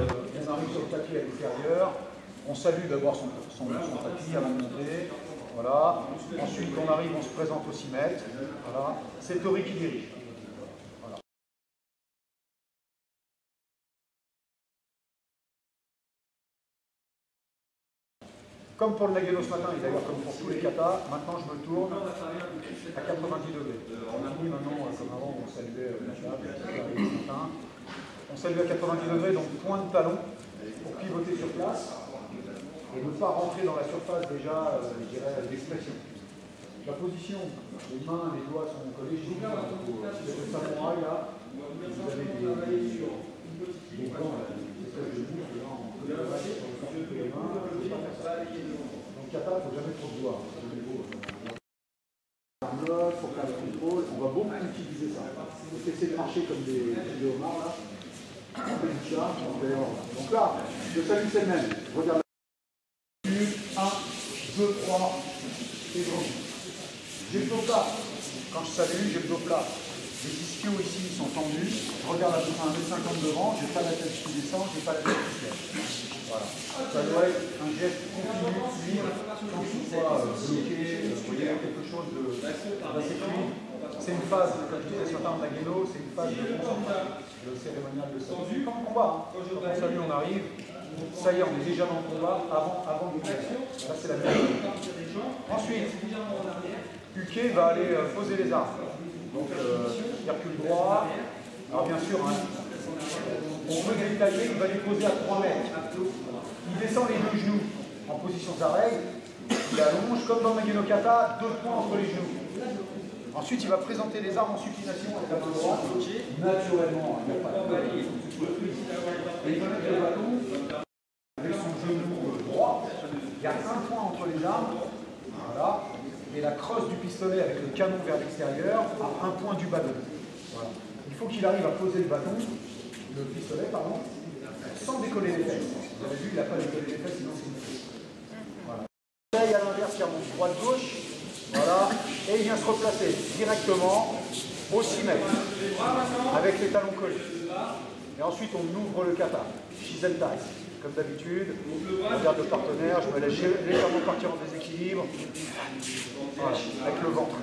au tapis à l'extérieur. On salue d'abord son, son, tapis avant de monter. Voilà. Ensuite, on arrive, on se présente au 6 mètres. Voilà. C'est Tori qui dirige. Comme pour le Nagano ce matin, et d'ailleurs comme pour tous les katas, maintenant je me tourne à 90 degrés. On finit maintenant, comme avant, on saluait la table, ce matin. On salue à 90 degrés, donc point de talon pour pivoter sur place et ne pas rentrer dans la surface déjà, euh, je dirais, d'expression. La position, les mains, les doigts sont collés, je dis, le samouraï là, vous avez des, des gants, là, des espèces de boucles là, en collaboration sur le les mains, donc kata, il ne faut jamais trop de doigts. Il faut faire le contrôle, on va beaucoup utiliser ça. Faut essayer de marcher comme des, des homards là. Donc là, le salut c'est le même. Regarde 1, 2, 3, et bon. J'ai le dos plat. Quand je salue, j'ai le dos plat. Les ischios ici sont tendus. Je regarde à peu près 1m50 devant, je n'ai pas la tête qui descend, je n'ai pas la tête qui lève. Voilà. Ça doit être un geste continu, libre, sans ce soit euh, bloqué, vous quelque chose fluide. C'est une phase, comme je disais matin en Aguelo, c'est une phase de le cérémonial de salut. Comme combat, hein. quand on salue, on arrive, ça y est, on est déjà dans le combat avant, avant l'humiliation. Là, c'est la même Ensuite, Uke va aller euh, poser les armes. Donc, euh, il recule droit. Alors, bien sûr, hein, on veut détailler, il va les poser à 3 mètres. Il descend les deux genoux en position d'arrêt. Il allonge, comme dans Mageno Kata, deux points entre les genoux. Ensuite, il va présenter les armes en supination avec la main droite. Naturellement, il n'y a pas de Et il va mettre le bâton avec son genou droit. Il y a un point entre les armes. Voilà. Et la crosse du pistolet avec le canon vers l'extérieur à un point du bâton. Voilà. Il faut qu'il arrive à poser le bâton, le pistolet, pardon, sans décoller les fesses. Vous avez vu, il n'a pas décollé les fesses, sinon c'est une. Voilà. à l'inverse, il remonte droite-gauche. Voilà. Et il vient se replacer directement au 6 mètres, avec les talons collés. Et ensuite, on ouvre le kata, Shizentai. Comme d'habitude, on regarde le partenaire, je me laisse légèrement partir en déséquilibre, avec le ventre.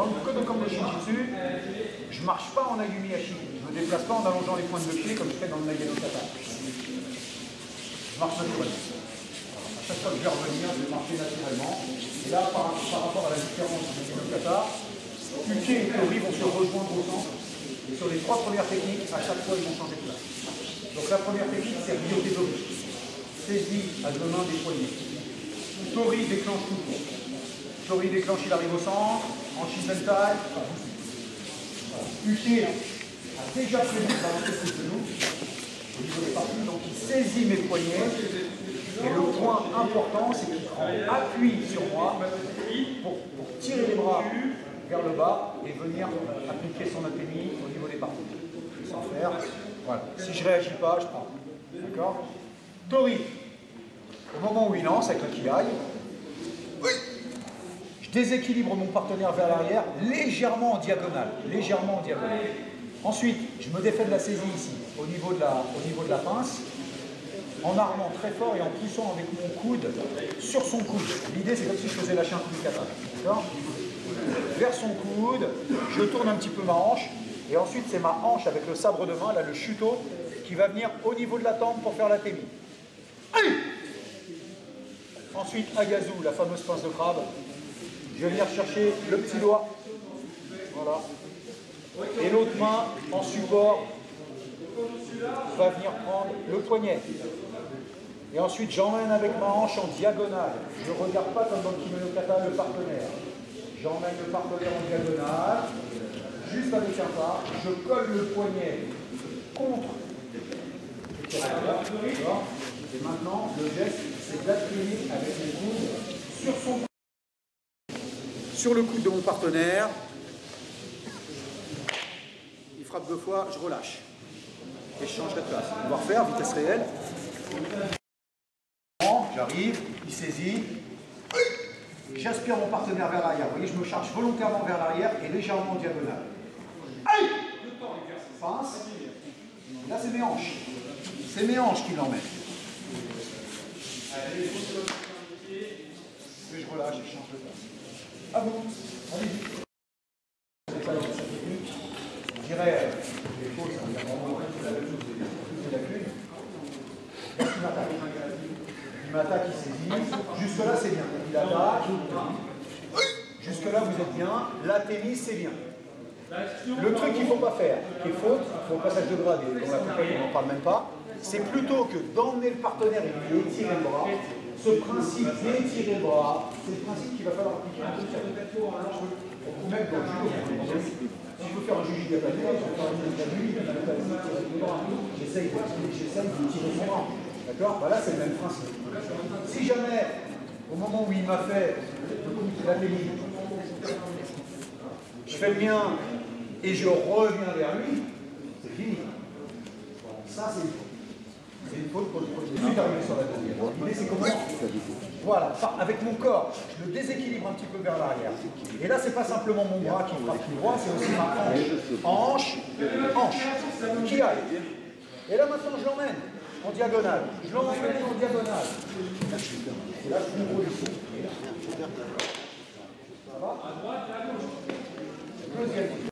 Dans le Kodokan de Shinjitsu, je ne marche pas en Ayumi-Ashi. Je ne me déplace pas en allongeant les pointes de pied comme je fais dans le Nagano Kata. Je marche naturellement. À chaque fois que je vais revenir, je vais marcher naturellement. Et là, par, rapport à la différence du Nagano Kata, Uke et Tori vont se rejoindre au centre. Et sur les trois premières techniques, à chaque fois, ils vont changer de place. Donc la première technique, c'est Ryote Domi. Saisie à deux mains des poignets. Tori déclenche tout le Tori déclenche, il arrive au centre, en Shizentai. Uke a déjà prévu de balancer ses genoux au niveau des parties, donc il saisit mes poignets. Et le point important, c'est qu'il prend appui sur moi pour, tirer les bras vers le bas et venir appliquer son athénie au niveau des parties. Sans faire. Voilà. Si je réagis pas, je prends. D'accord? Tori, au moment où il lance avec le kiai. Déséquilibre mon partenaire vers l'arrière, légèrement en diagonale. Légèrement en diagonale. Ensuite, je me défais de la saisie ici, au niveau de la, au niveau de la pince, en armant très fort et en poussant avec mon coude sur son coude. L'idée, c'est comme si je faisais lâcher un coup de kata. D'accord? Vers son coude, je tourne un petit peu ma hanche, et ensuite, c'est ma hanche avec le sabre de main, là, le chuteau, qui va venir au niveau de la tempe pour faire la témie. Ensuite, Agazu, la fameuse pince de crabe. Je vais venir chercher le petit doigt. Voilà. Et l'autre main, en support, va venir prendre le poignet. Et ensuite, j'emmène avec ma hanche en diagonale. Je ne regarde pas comme dans le kimono kata le partenaire. J'emmène le partenaire en diagonale, juste avec un pas. Je colle le poignet contre. Et maintenant, le geste, c'est d'appuyer avec les coudes sur son sur le coude de mon partenaire. Il frappe deux fois, je relâche. Et je change de place. On va refaire, vitesse réelle. J'arrive, il saisit. J'aspire mon partenaire vers l'arrière. Vous voyez, je me charge volontairement vers l'arrière et légèrement en diagonale. Aïe Pince. Là, c'est mes hanches. C'est mes hanches qui l'emmènent. Et je relâche et je change de place. Ah bon Allez-y. Je dirais, les fausses, il y a vraiment la Il m'attaque, il saisit. Jusque-là, c'est bien. Il attaque. Jusque-là, vous êtes bien. La tennis, c'est bien. Le truc qu'il ne faut pas faire, qui est faute, au passage de grade, et dans la plupart, on n'en parle même pas, c'est plutôt que d'emmener le partenaire et de lui étirer le bras, ce principe d'étirer le bras, c'est le principe qu'il va falloir appliquer un peu Ou même dans le judo. Si je veux faire un juge gatané, je vais faire un juge J'essaye de tirer son bras. D'accord? Voilà, c'est le même principe. Si jamais, au moment où il m'a fait je fais le mien et je reviens vers lui, c'est fini. Ça, c'est Je suis arrivé sur la deuxième. L'idée, c'est comment Voilà, avec mon corps, je le déséquilibre un petit peu vers l'arrière. Et là, c'est pas simplement mon bras qui frappe tout droit, c'est aussi ma hanche. Hanche, hanche, qui aille. Et là, maintenant, je l'emmène en diagonale. Je l'emmène en diagonale. Et là, je me roule. Ça va? À droite et à gauche. Deuxième.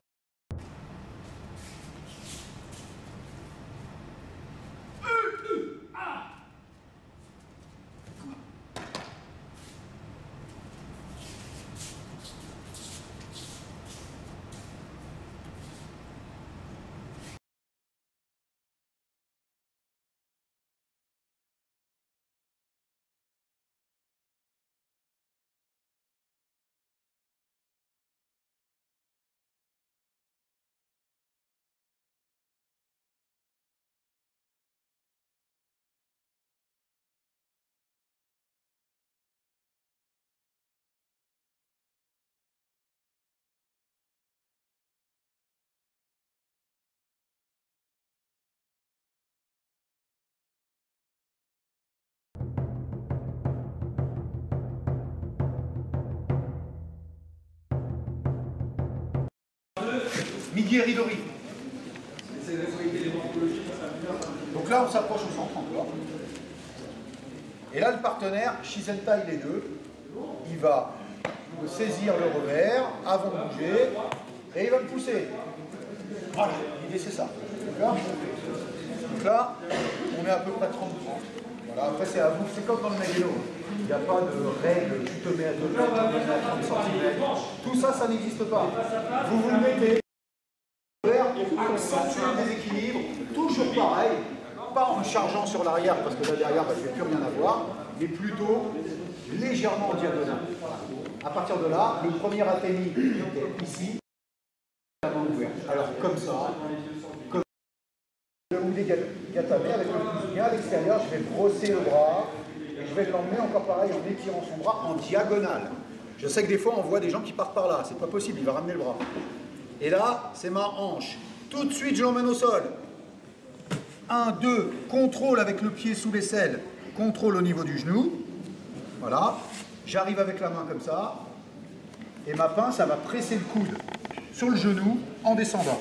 Miguel Ridori. Donc là, on s'approche au 130 Et là, le partenaire, Shizenta, il est deux. Il va saisir le revers avant de bouger et il va me pousser. Voilà, l'idée c'est ça. Donc là, on est à peu près 30 Après c'est à vous, c'est comme dans le Maguelo. Il n'y a pas de règle, tu te mets à 2 mètres, tu te mets à 30 cm. Tout ça, ça n'existe pas. Vous vous le mettez accentuer le déséquilibre, toujours pareil, pas en chargeant sur l'arrière parce que là derrière bah, je ne vais plus rien avoir, mais plutôt légèrement en diagonale. À partir de là, le premier atteigni est ici, la main ouverte. Alors comme ça, comme gatamés avec le bien à l'extérieur, je vais brosser le bras et je vais l'emmener encore pareil en étirant son bras en diagonale. Je sais que des fois on voit des gens qui partent par là, c'est pas possible, il va ramener le bras. Et là, c'est ma hanche. Tout de suite, je l'emmène au sol. 1, 2, contrôle avec le pied sous l'aisselle, contrôle au niveau du genou. Voilà. J'arrive avec la main comme ça. Et ma pince, ça va presser le coude sur le genou en descendant.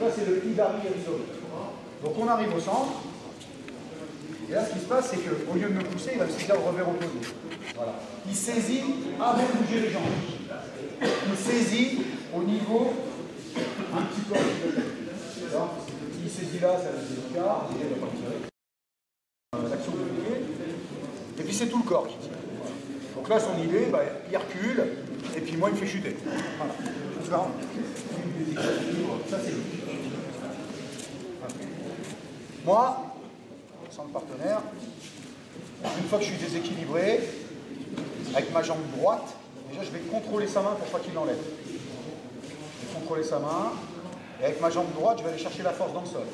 Ça, c'est le Rhizome. Donc on arrive au centre. Et là, ce qui se passe, c'est qu'au lieu de me pousser, il va me saisir le revers opposé. Voilà. Il saisit avant de bouger les jambes. Il saisit au niveau un petit peu Il saisit là, ça va être délicat. Il va pas tirer. L'action de pied. Et puis c'est tout le corps qui tire. Donc là, son idée, bah, il recule, et puis moi, il me fait chuter. Voilà. Moi, sans le partenaire, une fois que je suis déséquilibré, avec ma jambe droite, déjà je vais contrôler sa main pour pas qu'il l'enlève. Je vais contrôler sa main, et avec ma jambe droite, je vais aller chercher la force dans le sol.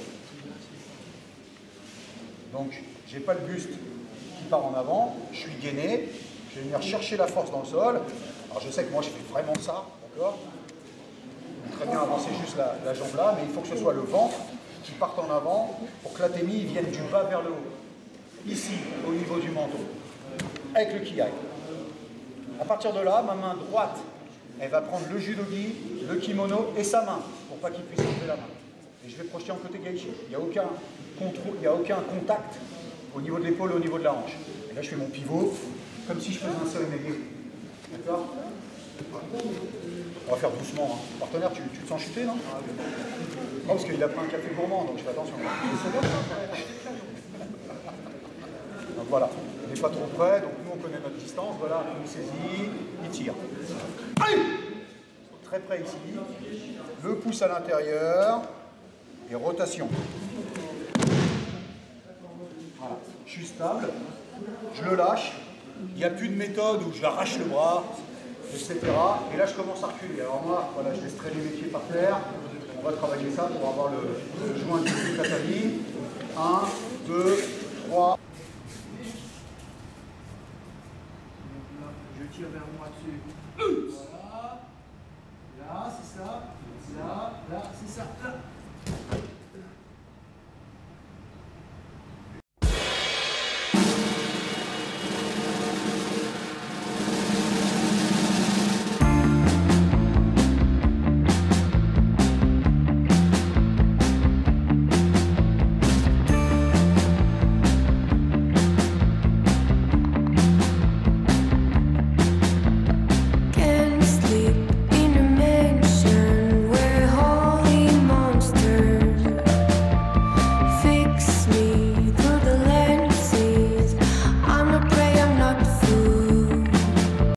Donc, je n'ai pas le buste qui part en avant, je suis gainé, je vais venir chercher la force dans le sol. Alors je sais que moi je fais vraiment ça, d'accord Très bien avancer juste la, jambe là, mais il faut que ce soit le ventre qui parte en avant pour que l'atémie vienne du bas vers le haut. Ici, au niveau du menton, avec le kiai. À partir de là, ma main droite, elle va prendre le judogi, le kimono et sa main, pour pas qu'il puisse enlever la main. Et je vais projeter en côté gaichi. Il n'y a, aucun a aucun contact au niveau de l'épaule, au niveau de la hanche. Et là, je fais mon pivot, comme si je faisais un seul aiguille. On va faire doucement. Hein. Partenaire, tu, te sens chuter, non? Non, parce qu'il a pris un café gourmand, donc je fais attention. donc voilà, on n'est pas trop près, donc nous on connaît notre distance, voilà, il saisit, il tire. Allez Très près ici, le pouce à l'intérieur, et rotation. Voilà, je suis stable, je le lâche, il n'y a plus de méthode où j'arrache le bras, etc. Et là, je commence à reculer. Alors moi, voilà, je laisse traîner mes pieds par terre. On va travailler ça pour avoir le, joint du tatami. 1, 2, 3. Je tire vers moi dessus. Voilà. Là, c'est ça. Là, là, c'est ça. Là.